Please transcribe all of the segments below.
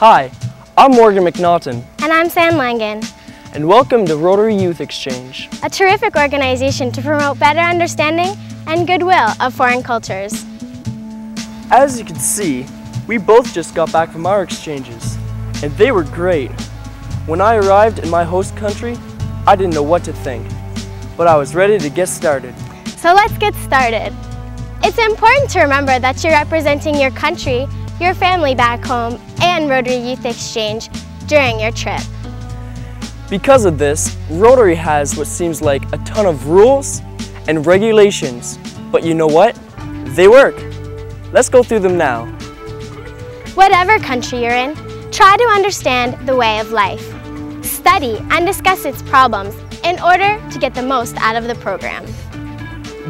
Hi, I'm Morgan McNaughton, And I'm Sam Langan, and welcome to Rotary Youth Exchange. a terrific organization to promote better understanding and goodwill of foreign cultures. As you can see, we both just got back from our exchanges, and they were great. When I arrived in my host country, I didn't know what to think, but I was ready to get started. So let's get started. It's important to remember that you're representing your country, your family back home, and Rotary Youth Exchange during your trip. Because of this, Rotary has what seems like a ton of rules and regulations, but you know what? They work. Let's go through them now. Whatever country you're in, try to understand the way of life. Study and discuss its problems in order to get the most out of the program.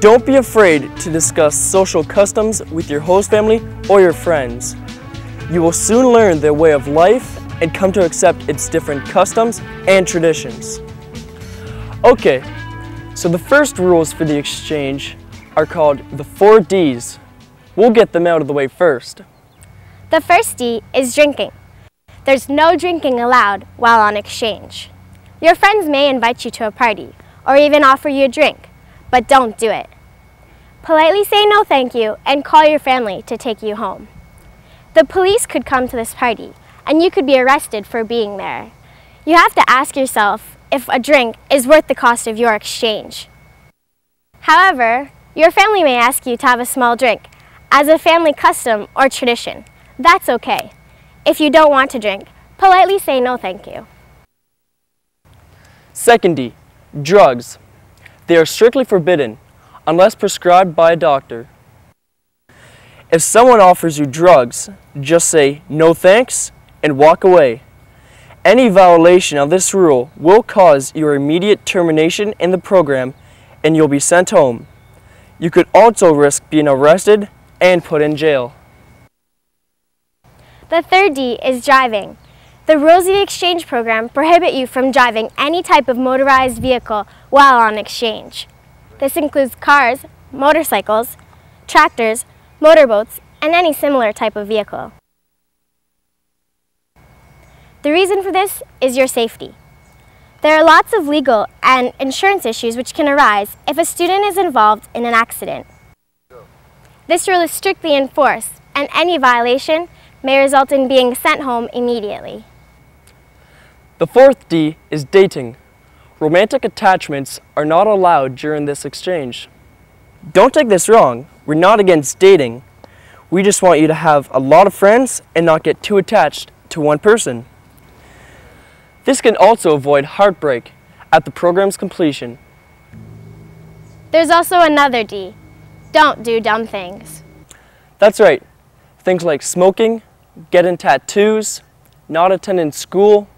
Don't be afraid to discuss social customs with your host family or your friends. You will soon learn their way of life and come to accept its different customs and traditions. Okay, so the first rules for the exchange are called the four D's. We'll get them out of the way first. The first D is drinking. There's no drinking allowed while on exchange. Your friends may invite you to a party or even offer you a drink, but don't do it. Politely say no thank you and call your family to take you home. The police could come to this party and you could be arrested for being there. You have to ask yourself if a drink is worth the cost of your exchange. However, your family may ask you to have a small drink as a family custom or tradition. That's okay. If you don't want to drink, politely say no thank you. Second D, drugs. They are strictly forbidden unless prescribed by a doctor. If someone offers you drugs, just say no thanks and walk away. Any violation of this rule will cause your immediate termination in the program and you'll be sent home. You could also risk being arrested and put in jail. The third D is driving. The rules of the exchange program prohibit you from driving any type of motorized vehicle while on exchange. This includes cars, motorcycles, tractors, motorboats, and any similar type of vehicle. The reason for this is your safety. There are lots of legal and insurance issues which can arise if a student is involved in an accident. This rule is strictly enforced, and any violation may result in being sent home immediately. The fourth D is dating. Romantic attachments are not allowed during this exchange. Don't take this wrong, we're not against dating. We just want you to have a lot of friends and not get too attached to one person. This can also avoid heartbreak at the program's completion. There's also another D. Don't do dumb things. That's right, things like smoking, getting tattoos, not attending school,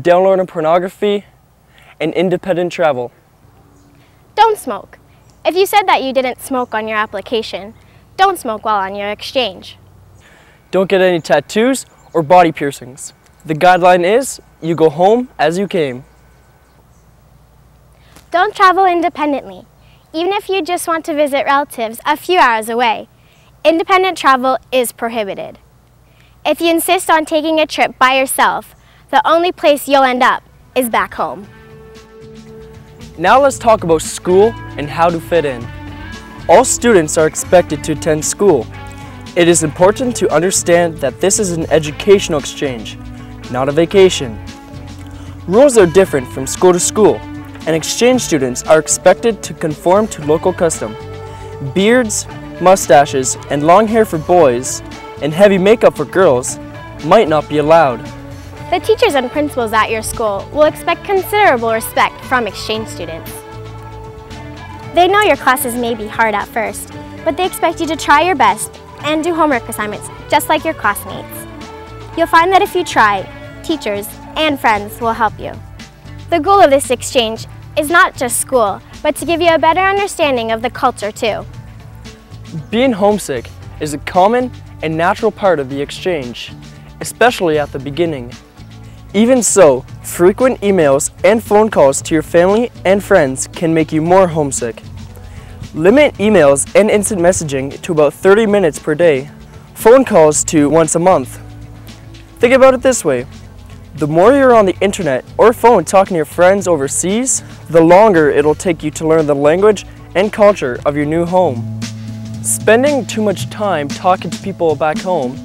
downloading pornography, and independent travel. Don't smoke. If you said that you didn't smoke on your application, don't smoke while on your exchange. Don't get any tattoos or body piercings. The guideline is you go home as you came. Don't travel independently, even if you just want to visit relatives a few hours away. Independent travel is prohibited. If you insist on taking a trip by yourself, the only place you'll end up is back home. Now let's talk about school and how to fit in. All students are expected to attend school. It is important to understand that this is an educational exchange, not a vacation. Rules are different from school to school, and exchange students are expected to conform to local custom. Beards, mustaches, and long hair for boys, and heavy makeup for girls might not be allowed. The teachers and principals at your school will expect considerable respect from exchange students. They know your classes may be hard at first, but they expect you to try your best and do homework assignments just like your classmates. You'll find that if you try, teachers and friends will help you. The goal of this exchange is not just school, but to give you a better understanding of the culture too. Being homesick is a common and natural part of the exchange, especially at the beginning. Even so, frequent emails and phone calls to your family and friends can make you more homesick. Limit emails and instant messaging to about 30 minutes per day. Phone calls to once a month. Think about it this way. The more you're on the internet or phone talking to your friends overseas, the longer it'll take you to learn the language and culture of your new home. Spending too much time talking to people back home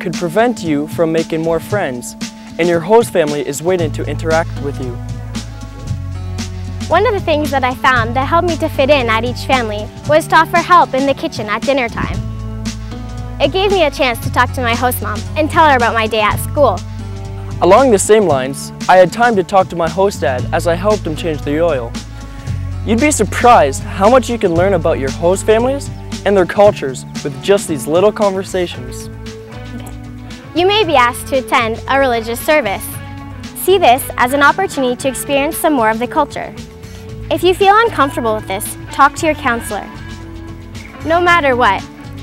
could prevent you from making more friends, and your host family is waiting to interact with you. One of the things that I found that helped me to fit in at each family was to offer help in the kitchen at dinner time. It gave me a chance to talk to my host mom and tell her about my day at school. Along the same lines, I had time to talk to my host dad as I helped him change the oil. You'd be surprised how much you can learn about your host families and their cultures with just these little conversations. You may be asked to attend a religious service. See this as an opportunity to experience some more of the culture. If you feel uncomfortable with this, talk to your counselor. No matter what,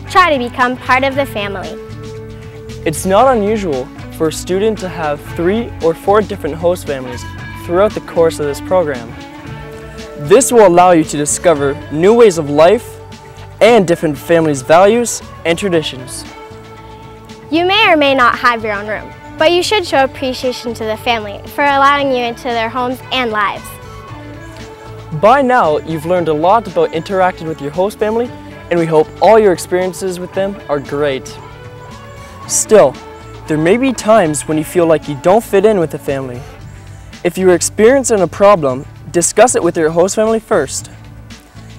try to become part of the family. It's not unusual for a student to have three or four different host families throughout the course of this program. This will allow you to discover new ways of life and different families' values and traditions. You may or may not have your own room, but you should show appreciation to the family for allowing you into their homes and lives. By now, you've learned a lot about interacting with your host family, and we hope all your experiences with them are great. Still, there may be times when you feel like you don't fit in with the family. If you're experiencing a problem, discuss it with your host family first.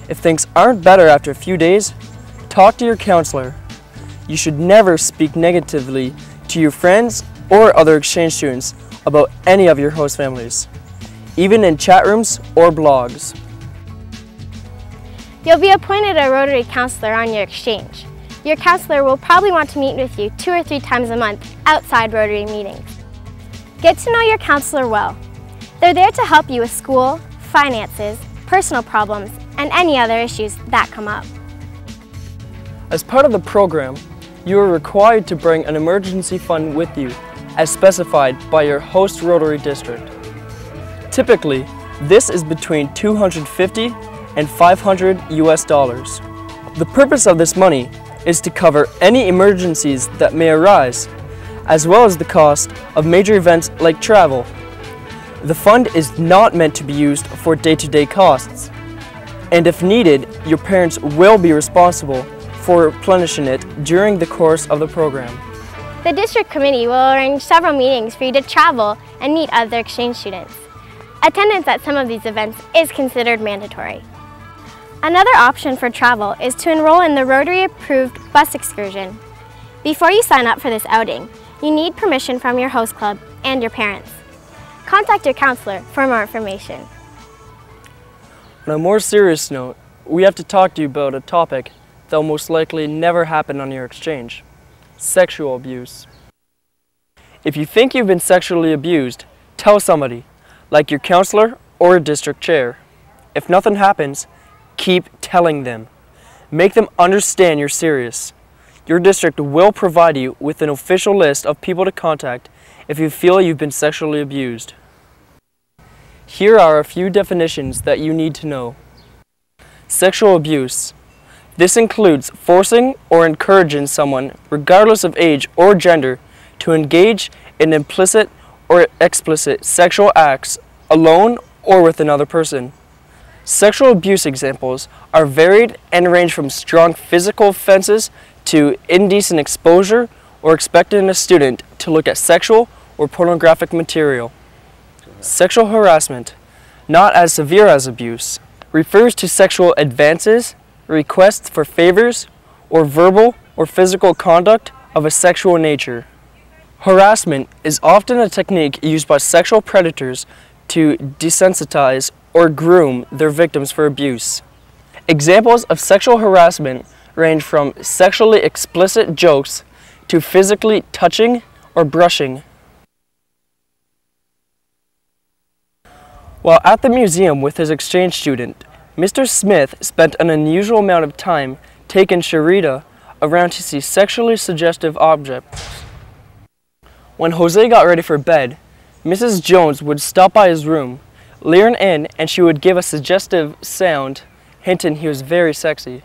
If things aren't better after a few days, talk to your counselor. You should never speak negatively to your friends or other exchange students about any of your host families even in chat rooms or blogs. You'll be appointed a Rotary counselor on your exchange. Your counselor will probably want to meet with you two or three times a month outside Rotary meetings. Get to know your counselor well. They're there to help you with school, finances, personal problems, and any other issues that come up. As part of the program, you are required to bring an emergency fund with you as specified by your host Rotary District. Typically, this is between 250 and 500 US dollars. The purpose of this money is to cover any emergencies that may arise, as well as the cost of major events like travel. The fund is not meant to be used for day-to-day -day costs, and if needed, your parents will be responsible for replenishing it during the course of the program. The district committee will arrange several meetings for you to travel and meet other exchange students. Attendance at some of these events is considered mandatory. Another option for travel is to enroll in the Rotary-approved bus excursion. Before you sign up for this outing, you need permission from your host club and your parents. Contact your counselor for more information. On a more serious note, we have to talk to you about a topic that will most likely never happen on your exchange. Sexual abuse. If you think you've been sexually abused, tell somebody like your counselor or a district chair. If nothing happens, keep telling them. Make them understand you're serious. Your district will provide you with an official list of people to contact if you feel you've been sexually abused. Here are a few definitions that you need to know. Sexual abuse. This includes forcing or encouraging someone, regardless of age or gender, to engage in implicit or explicit sexual acts alone or with another person. Sexual abuse examples are varied and range from strong physical offenses to indecent exposure or expecting a student to look at sexual or pornographic material. Sexual harassment, not as severe as abuse, refers to sexual advances, requests for favors, or verbal or physical conduct of a sexual nature. Harassment is often a technique used by sexual predators to desensitize or groom their victims for abuse. Examples of sexual harassment range from sexually explicit jokes to physically touching or brushing. While at the museum with his exchange student, Mr. Smith spent an unusual amount of time taking Sharita around to see sexually suggestive objects. When Jose got ready for bed, Mrs. Jones would stop by his room, leer in, and she would give a suggestive sound, hinting he was very sexy.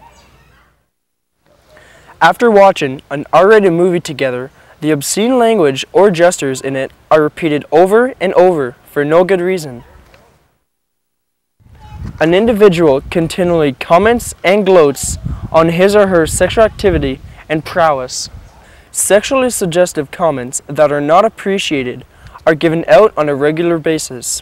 After watching an R-rated movie together, The obscene language or gestures in it are repeated over and over for no good reason. An individual continually comments and gloats on his or her sexual activity and prowess. Sexually suggestive comments that are not appreciated are given out on a regular basis.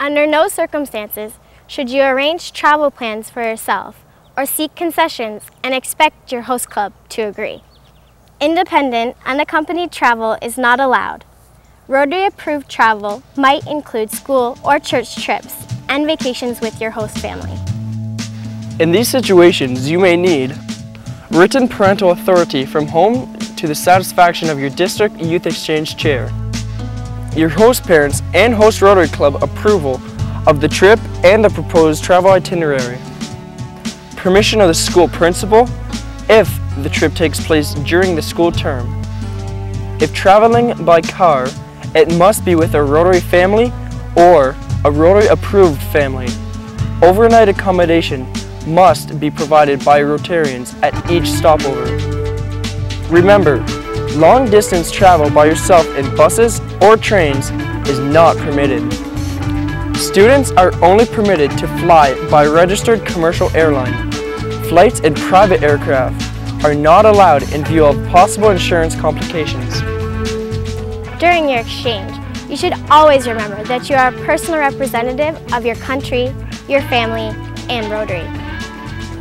Under no circumstances should you arrange travel plans for yourself or seek concessions and expect your host club to agree. Independent, unaccompanied travel is not allowed. Rotary approved travel might include school or church trips and vacations with your host family. In these situations, you may need written parental authority from home to the satisfaction of your district youth exchange chair, your host parents and host Rotary Club approval of the trip and the proposed travel itinerary, permission of the school principal if the trip takes place during the school term. If traveling by car, it must be with a Rotary family or a Rotary approved family. Overnight accommodation must be provided by Rotarians at each stopover. Remember, long distance travel by yourself in buses or trains is not permitted. Students are only permitted to fly by registered commercial airline. Flights in private aircraft are not allowed in view of possible insurance complications. During your exchange, you should always remember that you are a personal representative of your country, your family, and Rotary.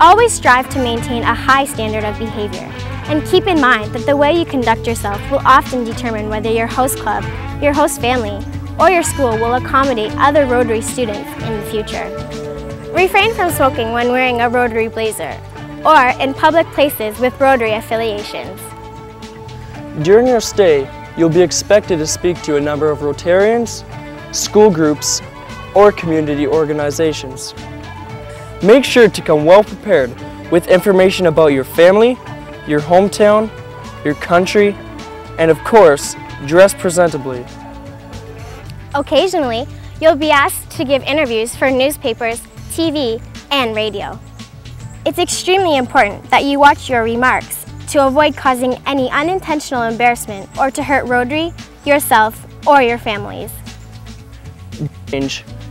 Always strive to maintain a high standard of behavior and keep in mind that the way you conduct yourself will often determine whether your host club, your host family, or your school will accommodate other Rotary students in the future. Refrain from smoking when wearing a Rotary blazer or in public places with Rotary affiliations. During your stay, you'll be expected to speak to a number of Rotarians, school groups, or community organizations. Make sure to come well prepared with information about your family, your hometown, your country, and of course, dress presentably. Occasionally, you'll be asked to give interviews for newspapers, TV, and radio. It's extremely important that you watch your remarks to avoid causing any unintentional embarrassment or to hurt Rotary, yourself, or your families.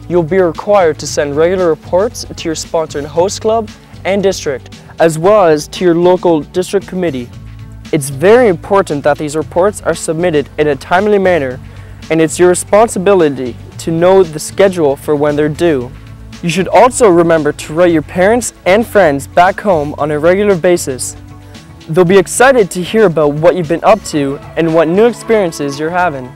You'll be required to send regular reports to your sponsored host club and district, as well as to your local district committee. It's very important that these reports are submitted in a timely manner, and it's your responsibility to know the schedule for when they're due. You should also remember to write your parents and friends back home on a regular basis. They'll be excited to hear about what you've been up to and what new experiences you're having.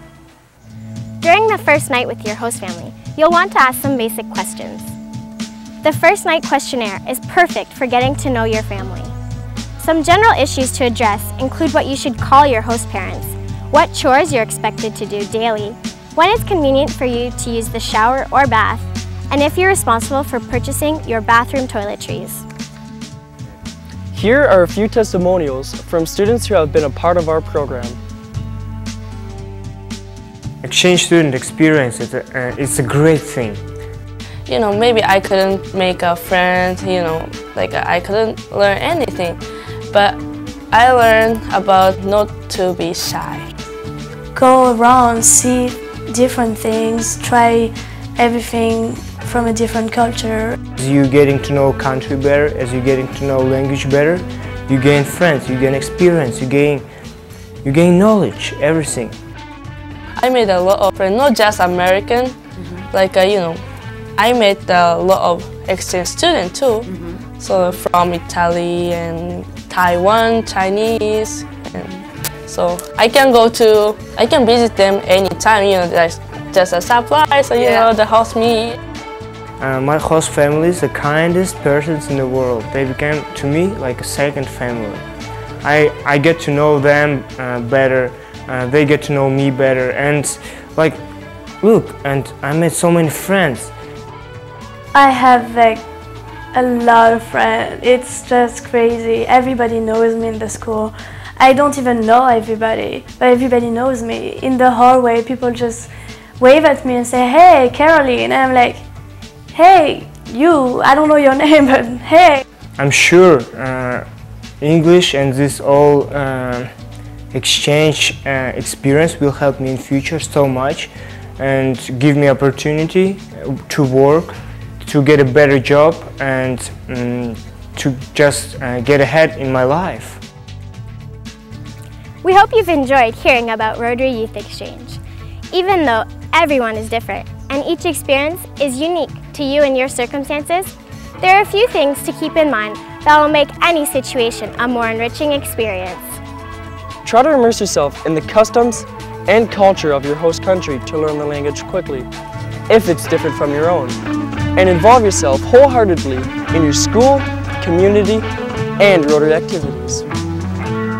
During the first night with your host family, you'll want to ask some basic questions. The first night questionnaire is perfect for getting to know your family. Some general issues to address include what you should call your host parents, what chores you're expected to do daily, when it's convenient for you to use the shower or bath, and if you're responsible for purchasing your bathroom toiletries. Here are a few testimonials from students who have been a part of our program. Exchange student experience is a, uh, it's a great thing. You know, maybe I couldn't make a friend, you know, like I couldn't learn anything, but I learned about not to be shy. Go around, see different things, try everything from a different culture. As you getting to know country better, as you getting to know language better, you gain friends, you gain experience, you gain, you gain knowledge, everything. I made a lot of friends, not just American, mm -hmm. like uh, you know, I made a lot of exchange students too. Mm -hmm. So from Italy and Taiwan, Chinese, and so I can go to, I can visit them anytime. You know, that's just a surprise. So you yeah. know, the host me. Uh, my host family is the kindest persons in the world. They became to me like a second family. I, I get to know them uh, better, uh, they get to know me better and like look and I made so many friends. I have like a lot of friends. It's just crazy. Everybody knows me in the school. I don't even know everybody, but everybody knows me. In the hallway, people just wave at me and say, hey, Caroline. And I'm like, hey, you, I don't know your name, but hey. I'm sure uh, English and this all uh, exchange uh, experience will help me in future so much and give me opportunity to work, to get a better job and um, to just uh, get ahead in my life. We hope you've enjoyed hearing about Rotary Youth Exchange. Even though everyone is different and each experience is unique to you and your circumstances, there are a few things to keep in mind that will make any situation a more enriching experience. Try to immerse yourself in the customs and culture of your host country to learn the language quickly, if it's different from your own. And involve yourself wholeheartedly in your school, community, and Rotary activities.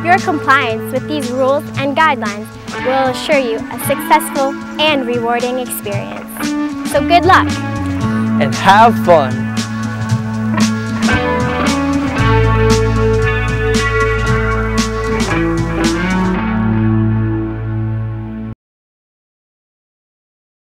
Your compliance with these rules and guidelines will assure you a successful and rewarding experience. So good luck! And have fun!